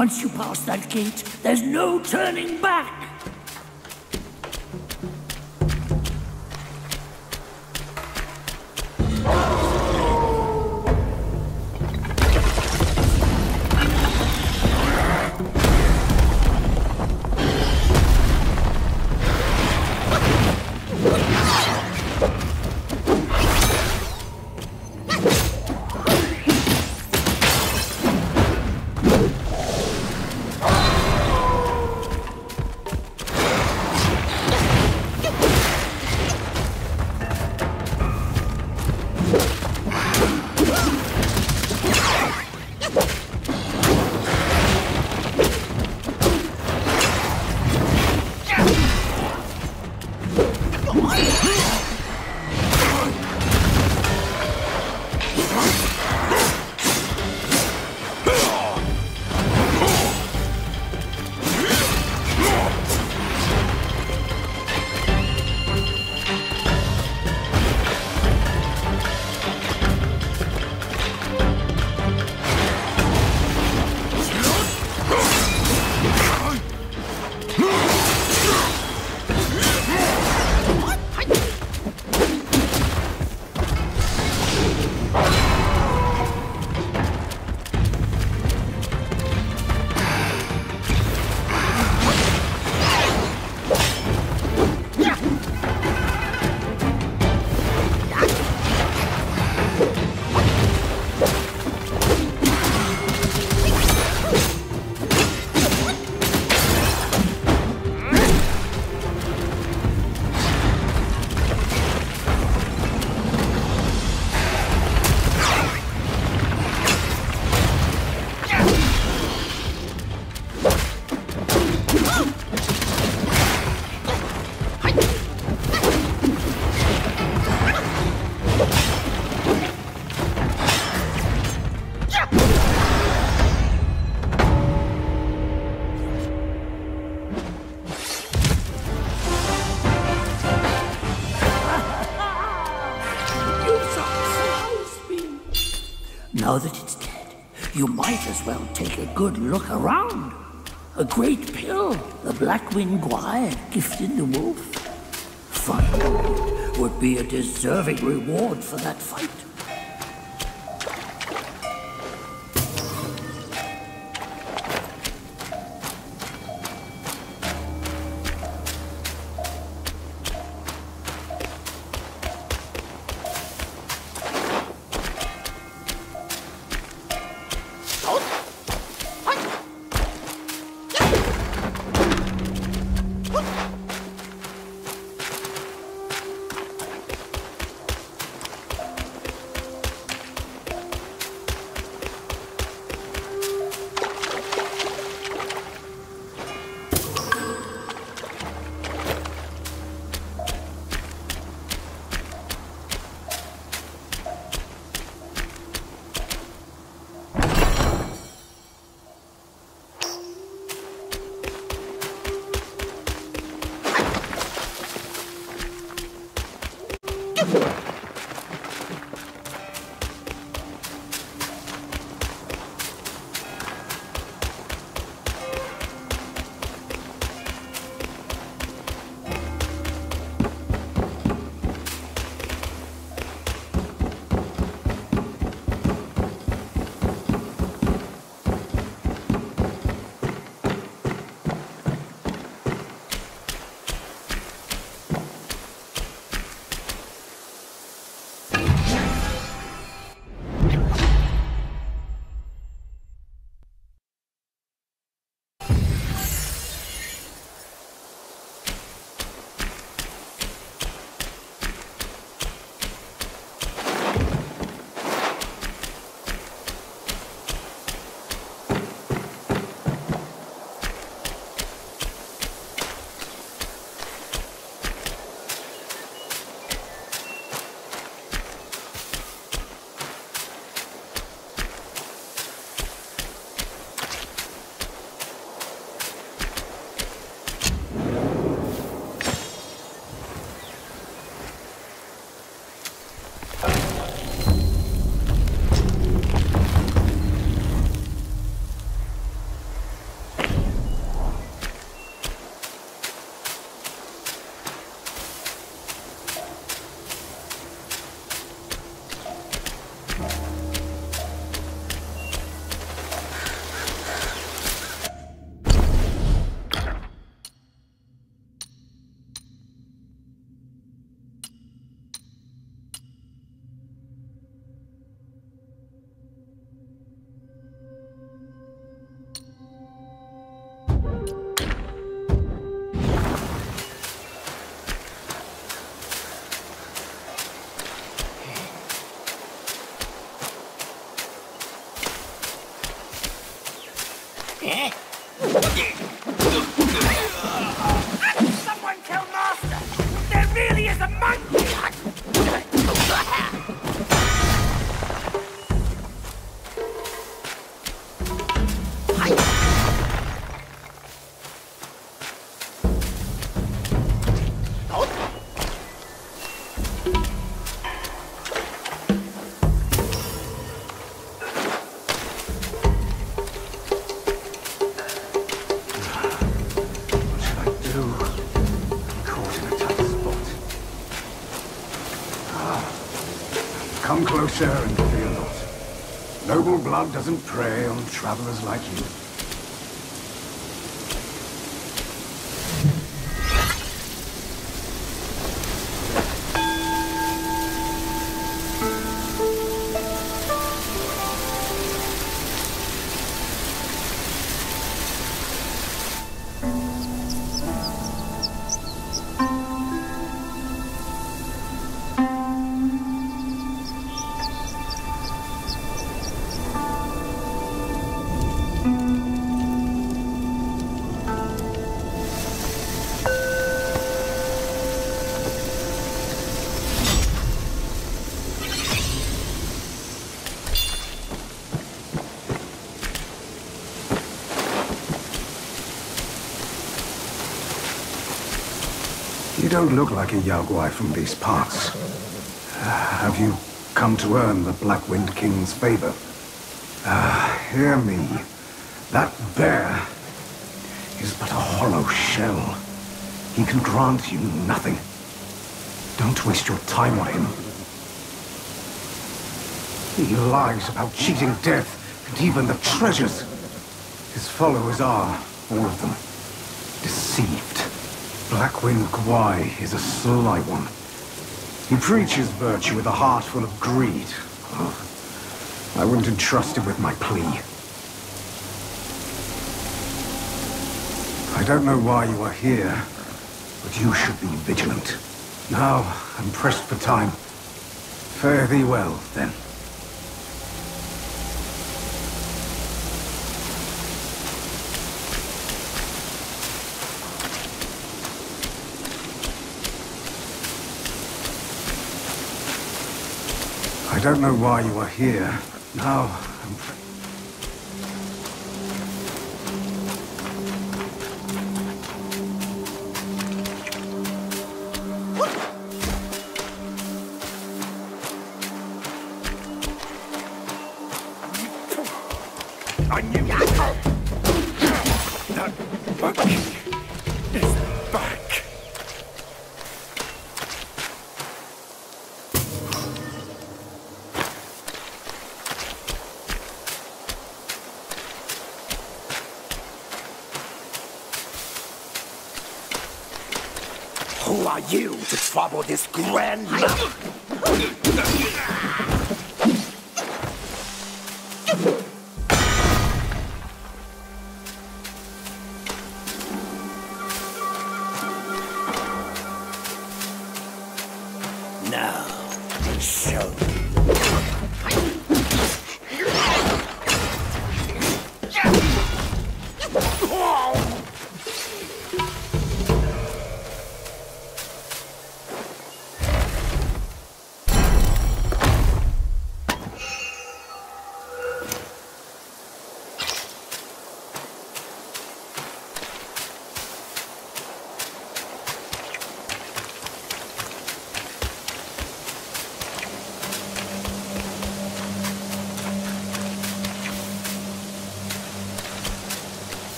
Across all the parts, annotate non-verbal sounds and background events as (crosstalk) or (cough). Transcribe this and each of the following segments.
Once you pass that gate, there's no turning back. Now that it's dead, you might as well take a good look around. A great pill the Blackwing Guire gifted the wolf. Finding it would be a deserving reward for that fight. Fear not. Noble blood doesn't prey on travelers like you. Don't look like a Yaoguai from these parts. Ah, Have you come to earn the Black Wind King's favor? Ah, hear me. That bear is but a hollow shell. He can grant you nothing. Don't waste your time on him. He lies about cheating death and even the treasures. His followers are, all of them, deceived. Blackwind Gwai is a sly one. He preaches virtue with a heart full of greed. Oh, I wouldn't entrust him with my plea. I don't know why you are here, but you should be vigilant. Now, I'm pressed for time. Fare thee well, then. I don't know why you are here. Now,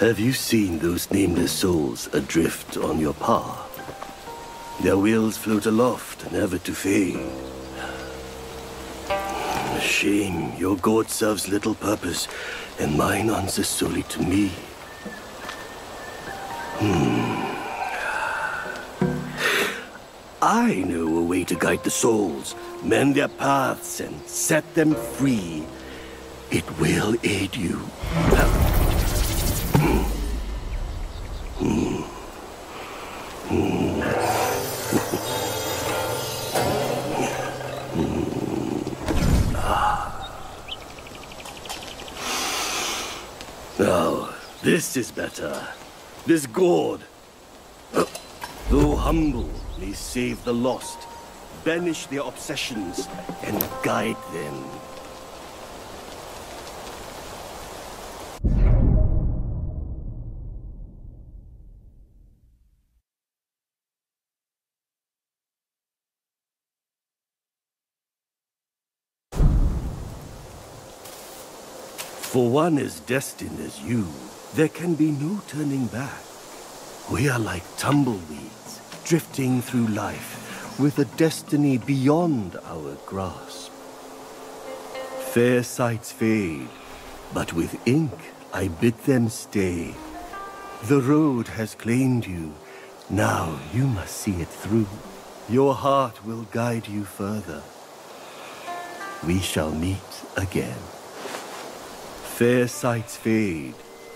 Have you seen those nameless souls adrift on your path? Their wheels float aloft, never to fade. A shame, your god serves little purpose, and mine answers solely to me. Hmm. I know a way to guide the souls, mend their paths, and set them free. It will aid you. Now, this gourd, though humble, may save the lost, banish their obsessions, and guide them. For one as destined as you, there can be no turning back. We are like tumbleweeds, drifting through life with a destiny beyond our grasp. Fair sights fade, but with ink I bid them stay. The road has claimed you, now you must see it through. Your heart will guide you further. We shall meet again. Fair sights fade.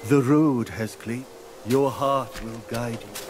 The road has claimed. Your heart will guide you.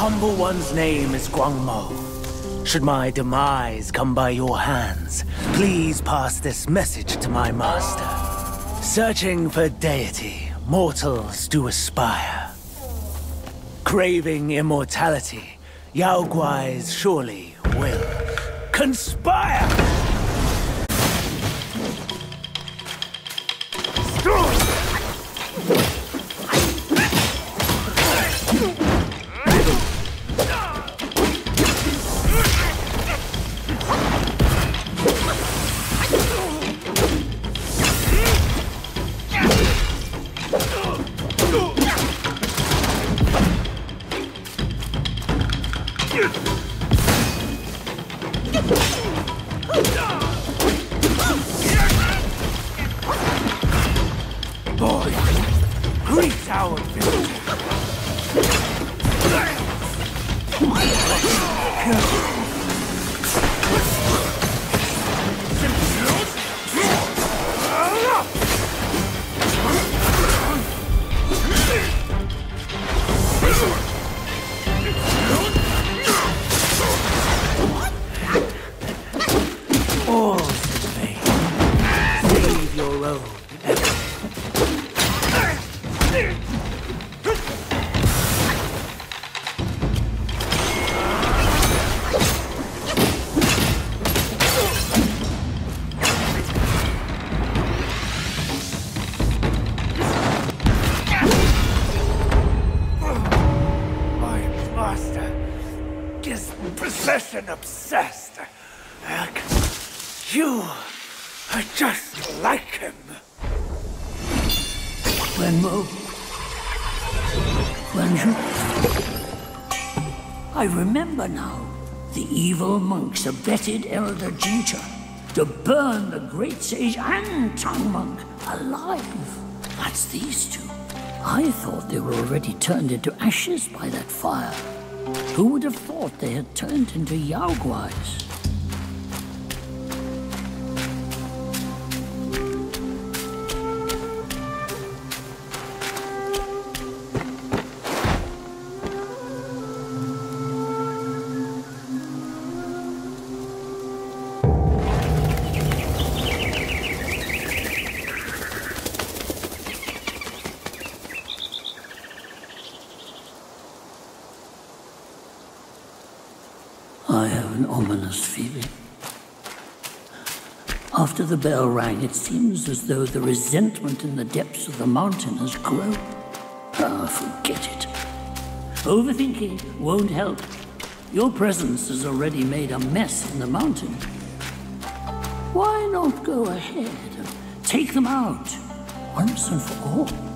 Humble one's name is Guangmou. Should my demise come by your hands, please pass this message to my master. Searching for deity, mortals do aspire. Craving immortality, Yao Guais surely will conspire! Monks abetted Elder Jinchi to burn the great sage and Tang monk alive. That's these two. I thought they were already turned into ashes by that fire. Who would have thought they had turned into Yao an ominous feeling. After the bell rang, it seems as though the resentment in the depths of the mountain has grown. Ah, forget it. Overthinking won't help. Your presence has already made a mess in the mountain. Why not go ahead and take them out once and for all?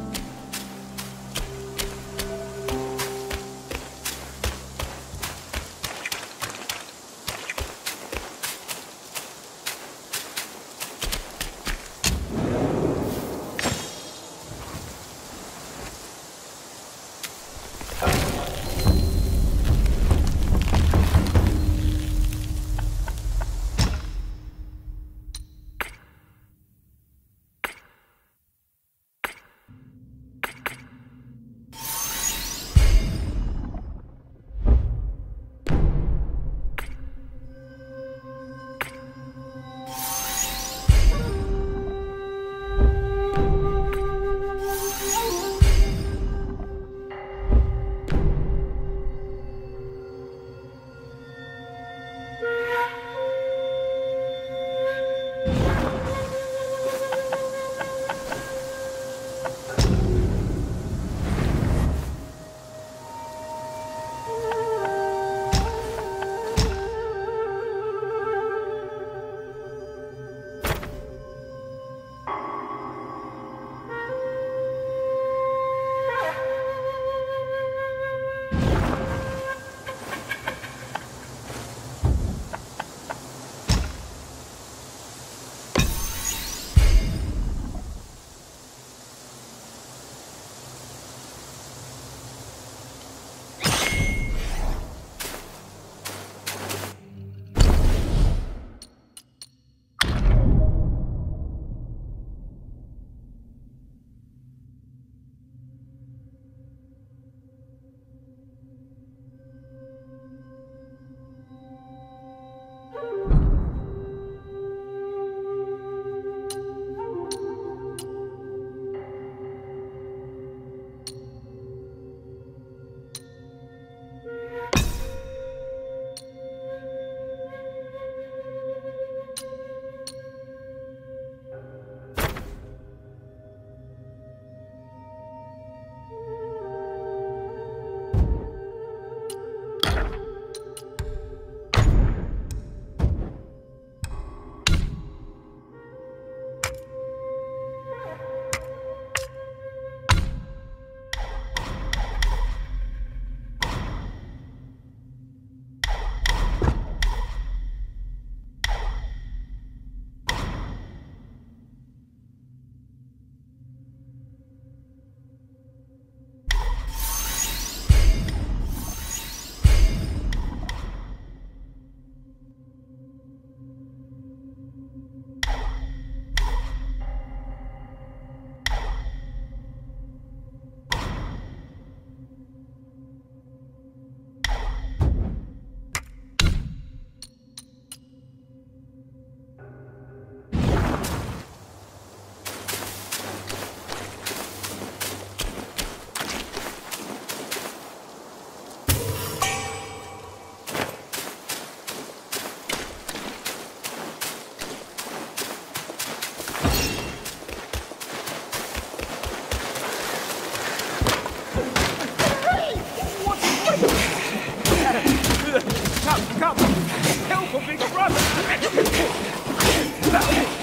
(laughs)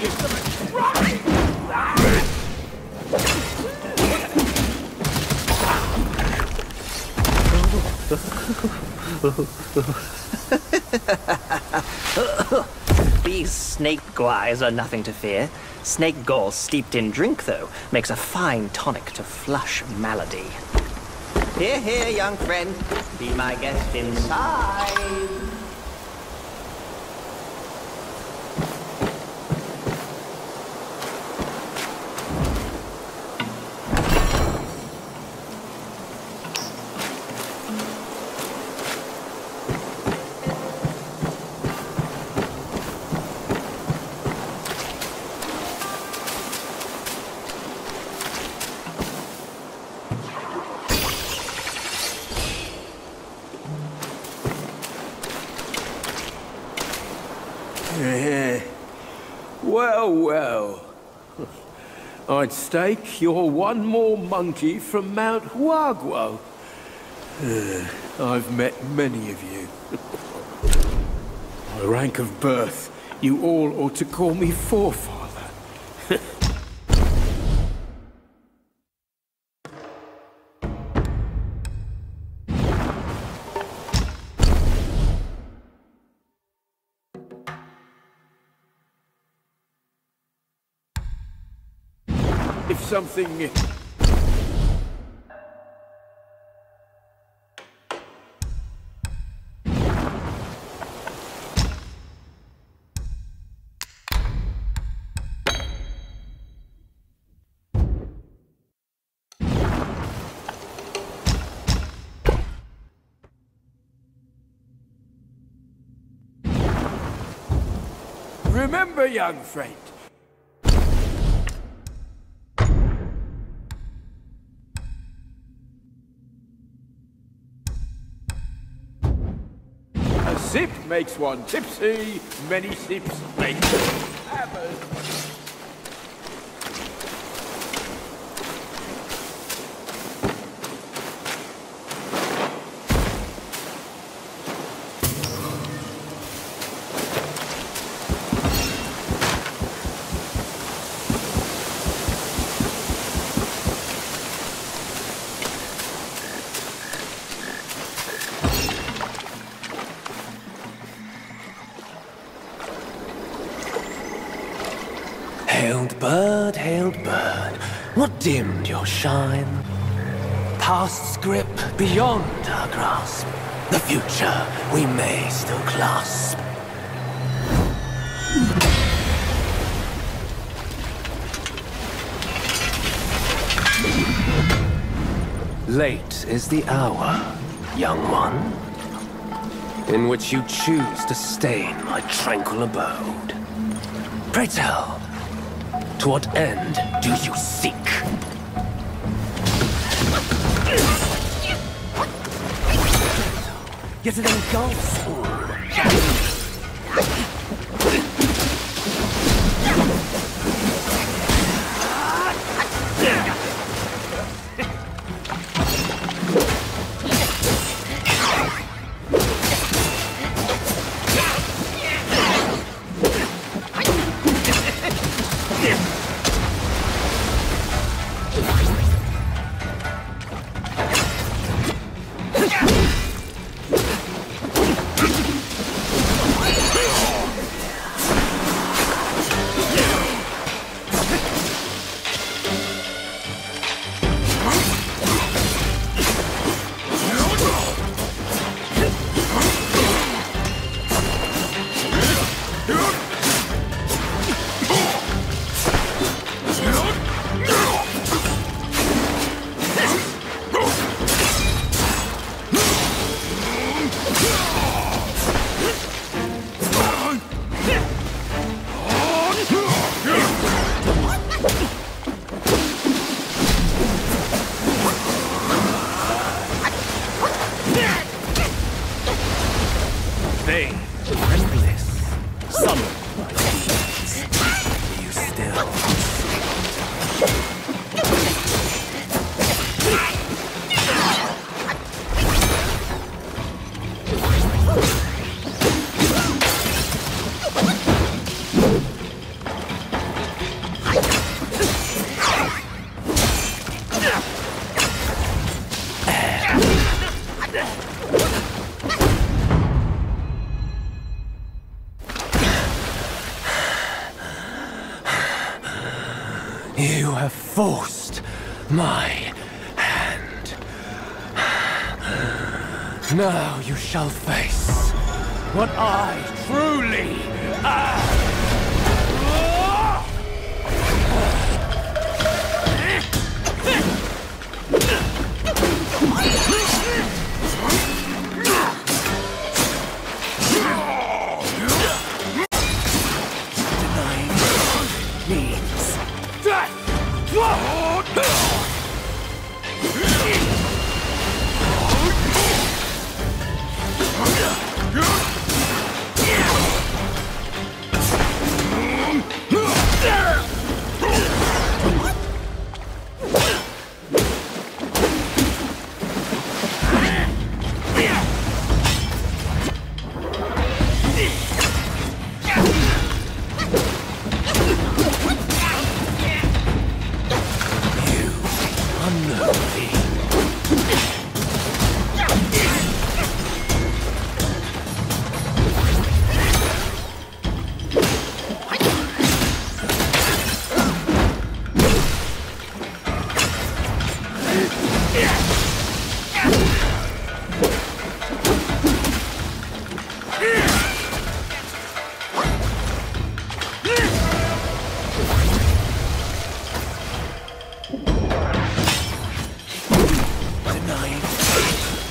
These snake guys are nothing to fear. Snake gall steeped in drink, though, makes a fine tonic to flush malady. Here, here, young friend. Be my guest inside. I'd stake you're one more monkey from Mount Huaguo. Uh, I've met many of you. (laughs) By rank of birth, you all ought to call me forefather. Something... Remember, young friend, sip makes one tipsy, many sips make hammered. Dimmed your shine? Past's grip beyond our grasp. The future we may still clasp. Late is the hour, young one, in which you choose to stain my tranquil abode. Pray tell, to what end do you seek? Yet it engulfs all.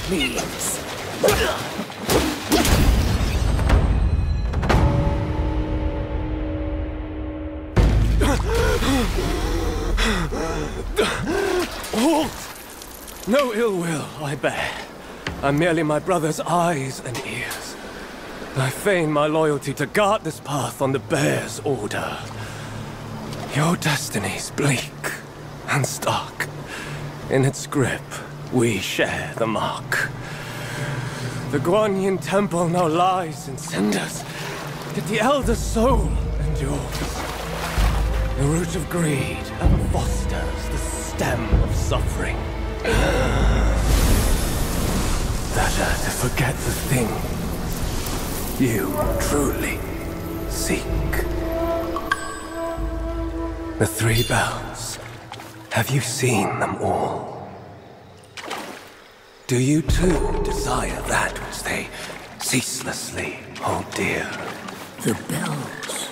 Means. Halt! No ill will I bear. I'm merely my brother's eyes and ears. I feign my loyalty to guard this path on the bear's order. Your destiny's bleak and stark. In its grip, we share the mark. The Guanyin temple now lies in cinders, yet the elder soul endures. The root of greed fosters the stem of suffering. Better to forget the thing you truly seek. The three bells. Have you seen them all? Do you too desire that which they ceaselessly hold dear? The bells.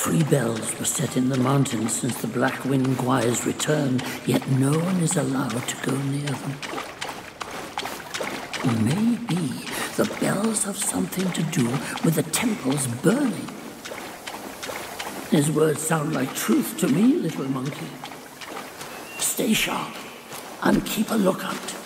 Three bells were set in the mountains since the Black Wind Guai's return, yet no one is allowed to go near them. Maybe the bells have something to do with the temples burning. His words sound like truth to me, little monkey. Stay sharp and keep a lookout.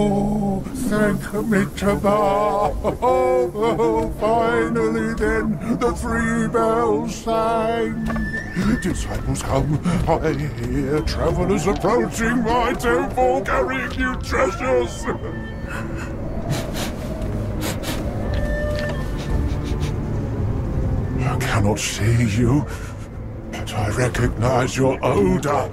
Oh, thank Mitaba. Oh, oh, finally then the three bells sang. Disciples come, I hear travelers approaching my temple carrying new treasures. I cannot see you, but I recognize your odor.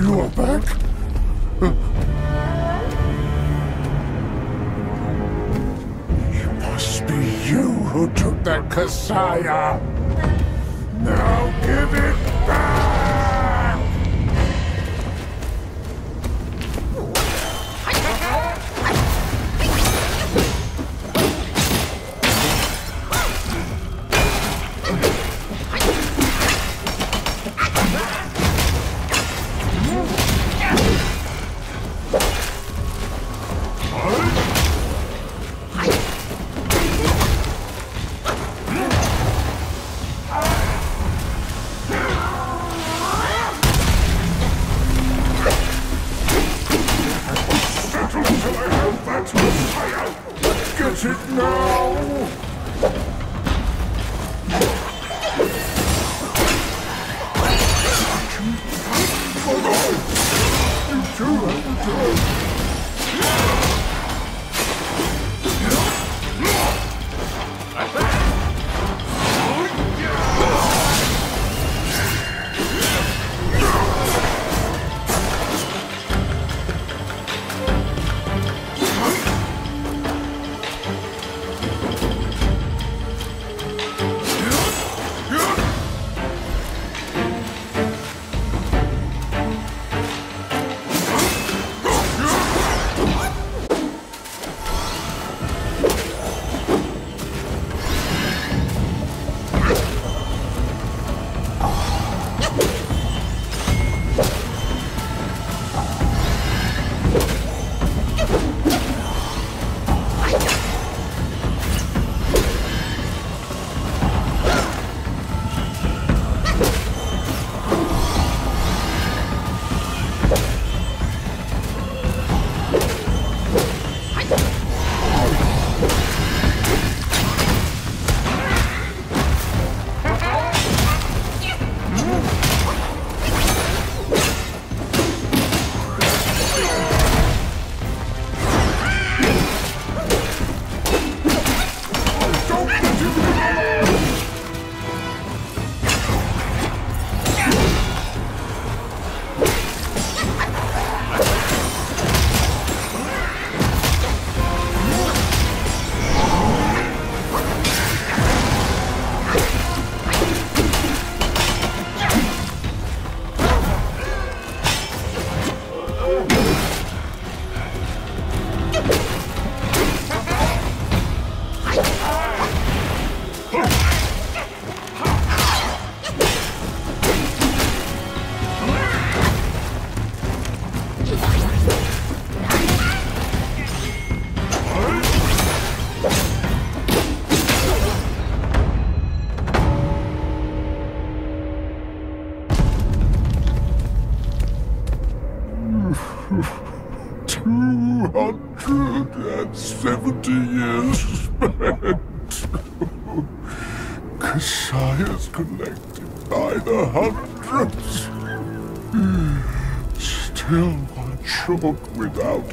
You are back? It must be you who took that Kasaya. Now give it short without.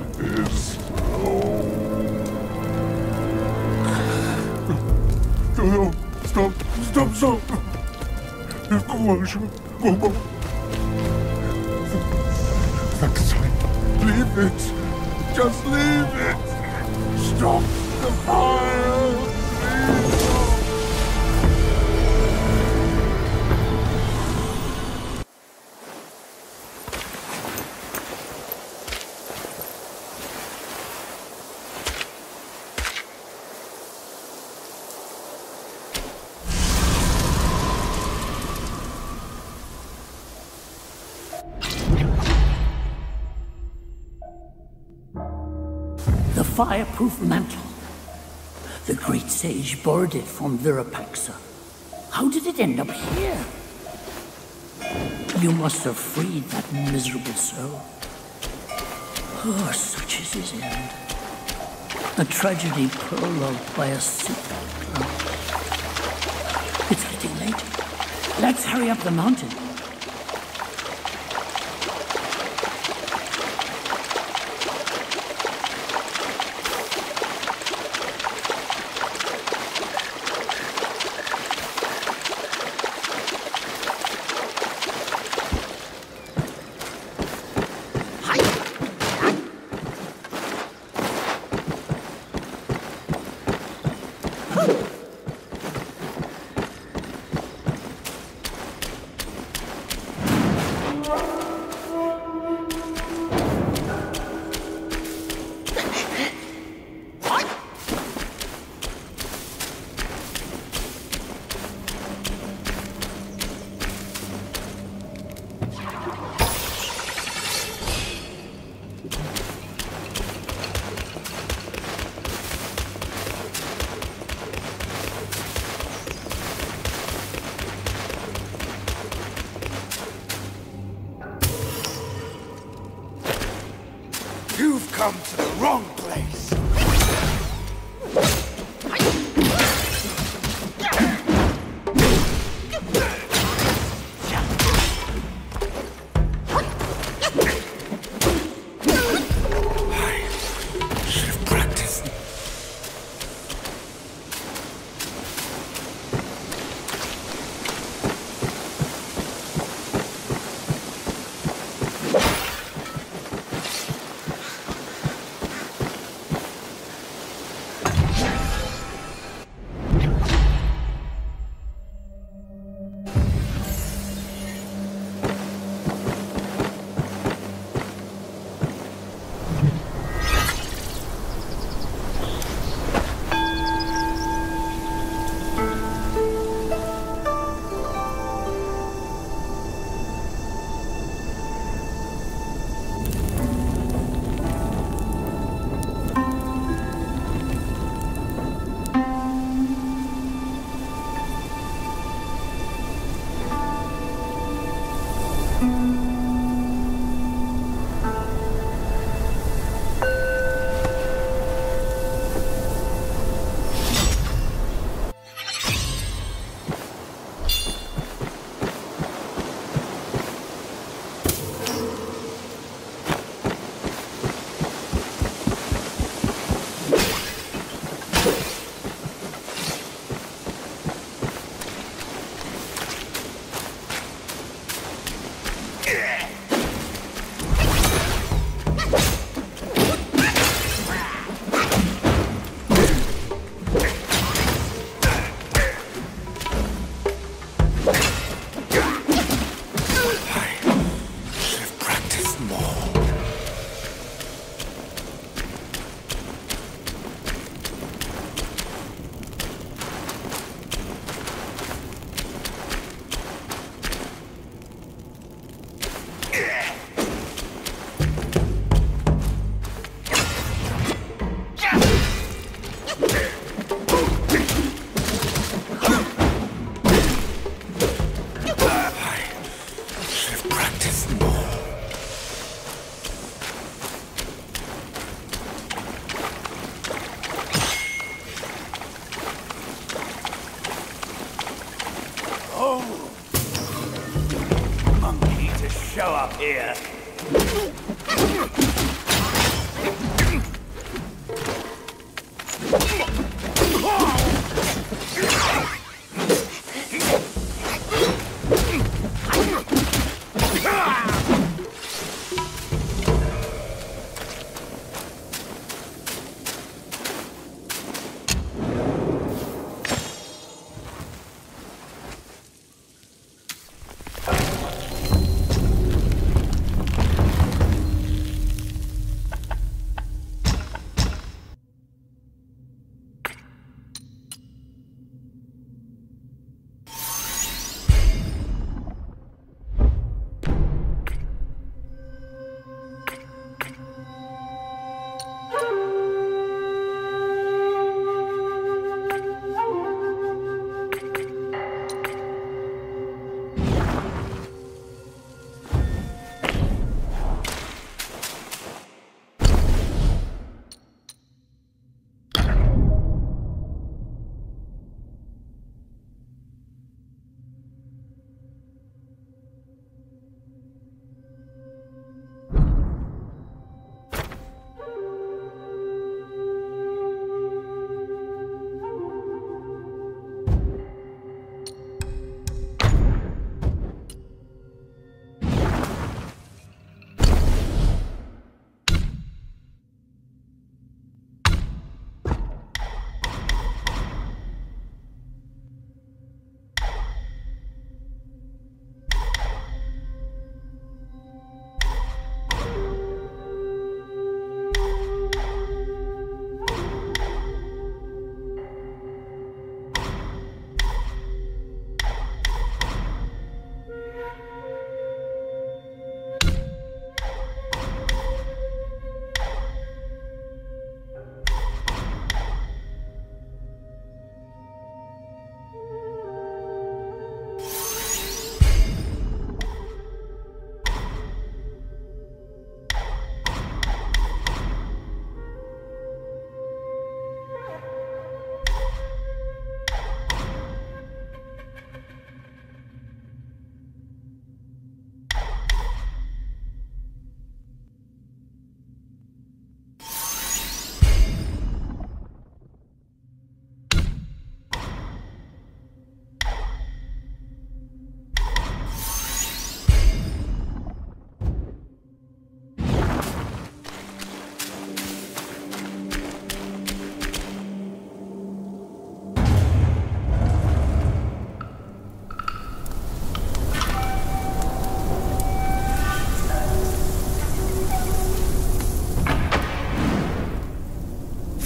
Oh. No, no, stop, stop, stop. Go on, go, go. Vaccine. Leave it. Just leave it. Stop the fire. Fireproof mantle. The great sage borrowed it from Virupaksha. How did it end up here? You must have freed that miserable soul. Oh, such is his end. A tragedy prologued by a clown. It's getting late. Let's hurry up the mountain.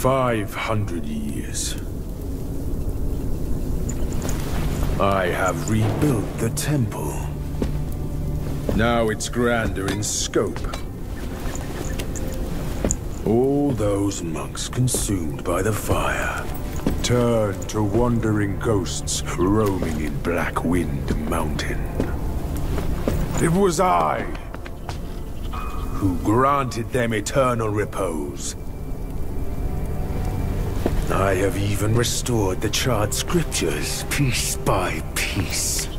500 years. I have rebuilt the temple. Now it's grander in scope. All those monks consumed by the fire turned to wandering ghosts roaming in Black Wind Mountain. It was I who granted them eternal repose I have even restored the charred scriptures piece by piece. (laughs)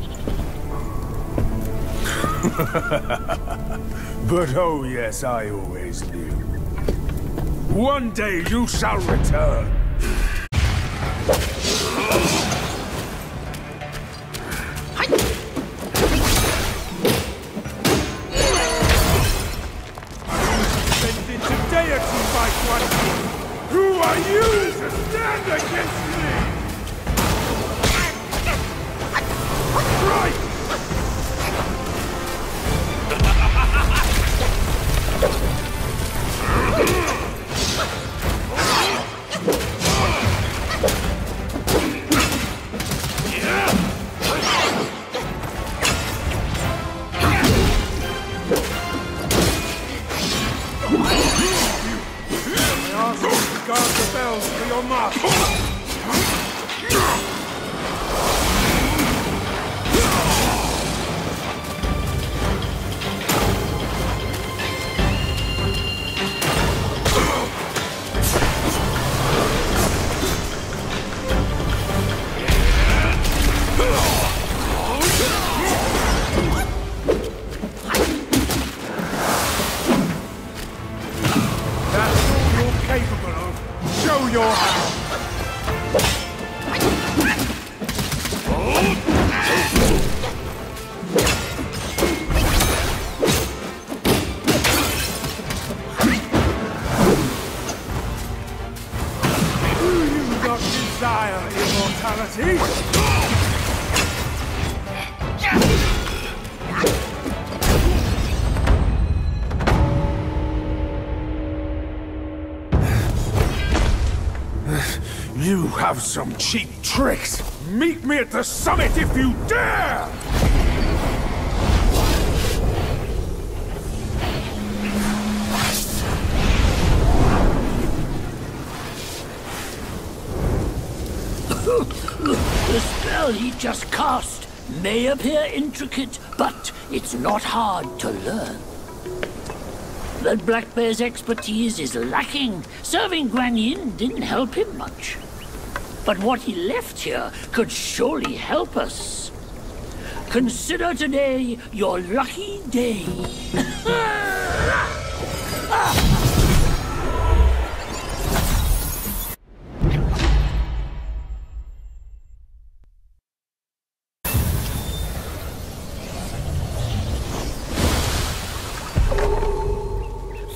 but oh yes, I always knew. One day you shall return. Show your hand. Some cheap tricks. Meet me at the summit if you dare! (laughs) The spell he just cast may appear intricate, but it's not hard to learn. That Black Bear's expertise is lacking. Serving Guan Yin didn't help him much. But what he left here could surely help us. Consider today your lucky day.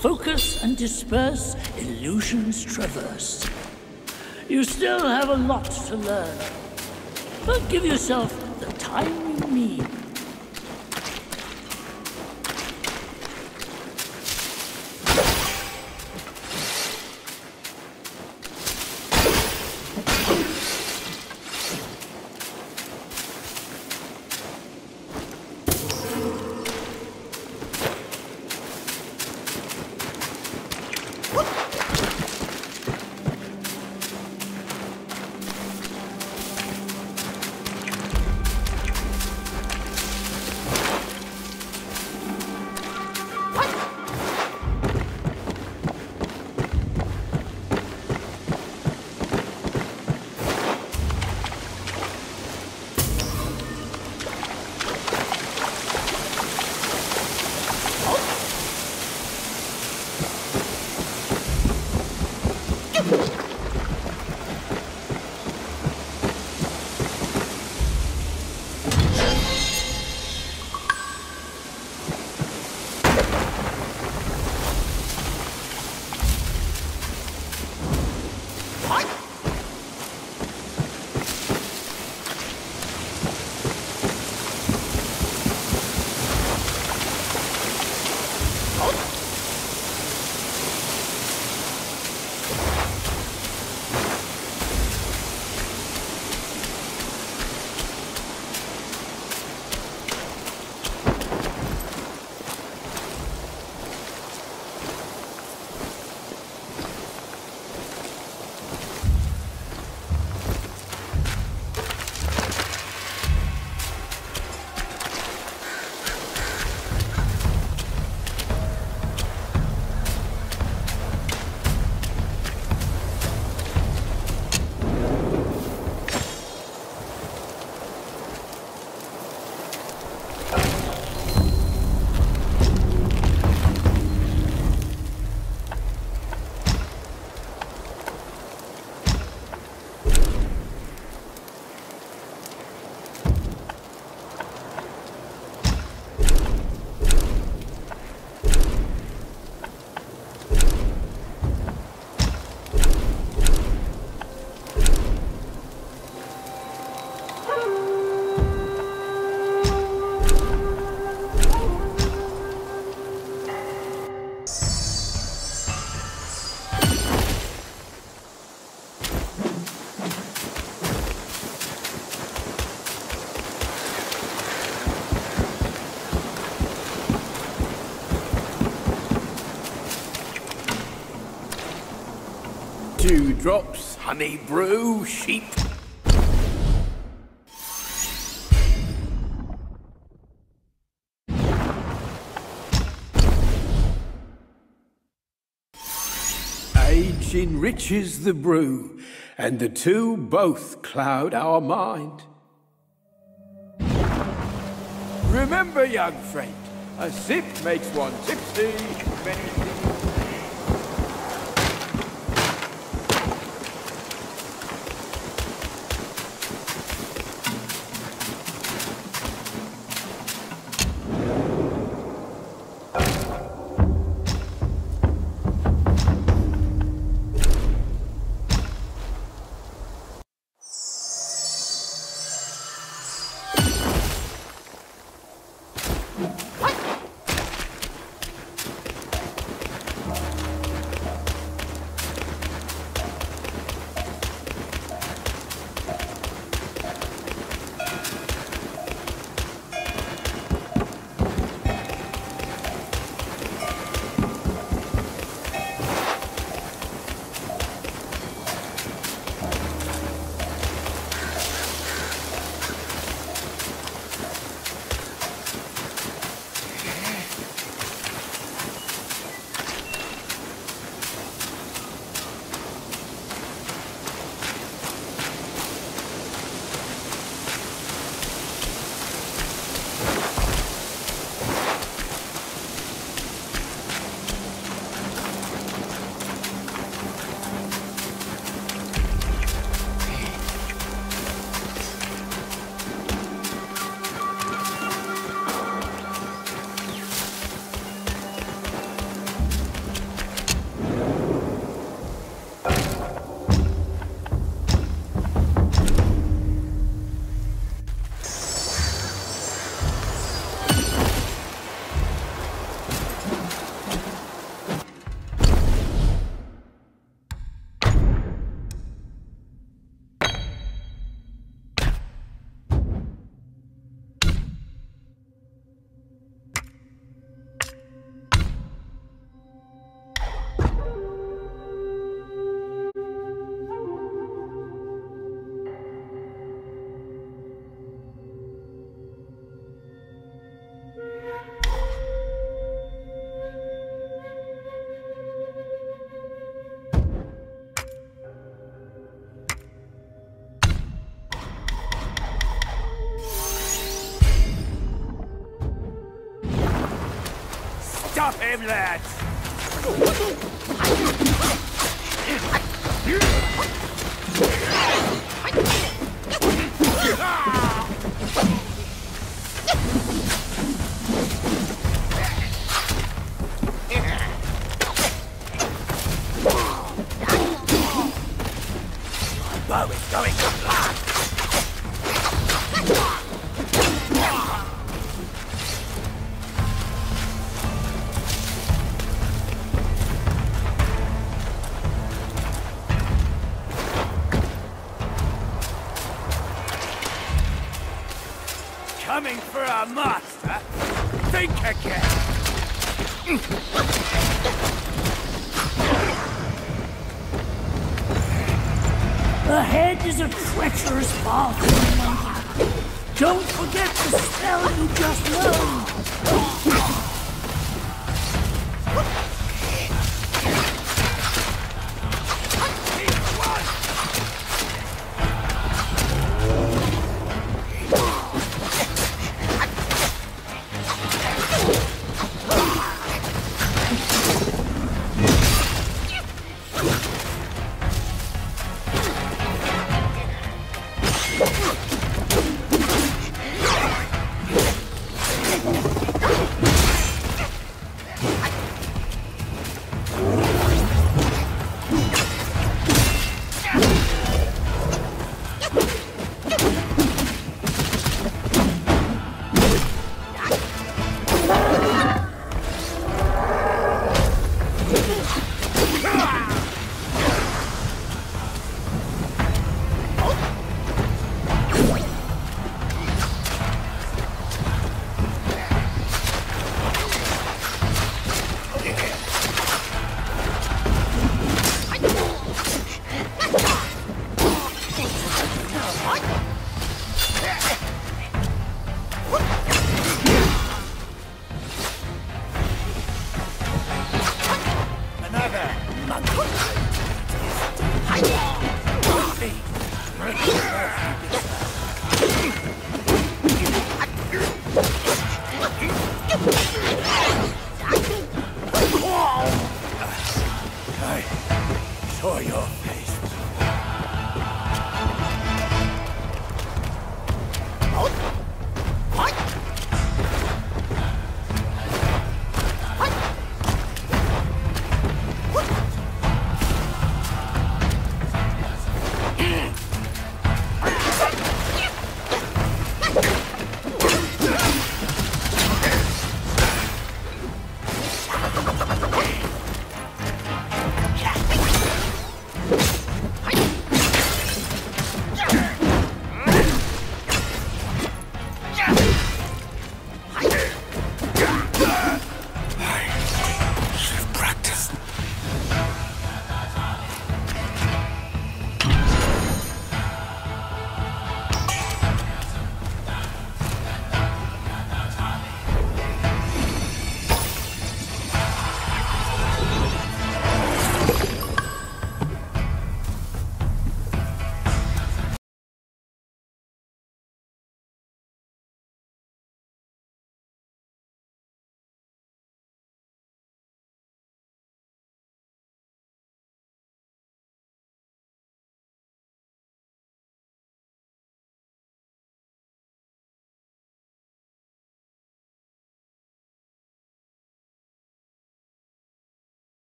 Focus and disperse, illusions traverse. You still have a lot to learn, but give yourself the time you need. Dewdrops, honey brew, sheep. Age enriches the brew, and the two both cloud our mind. Remember, young friend, a sip makes one tipsy, Stop him, lads!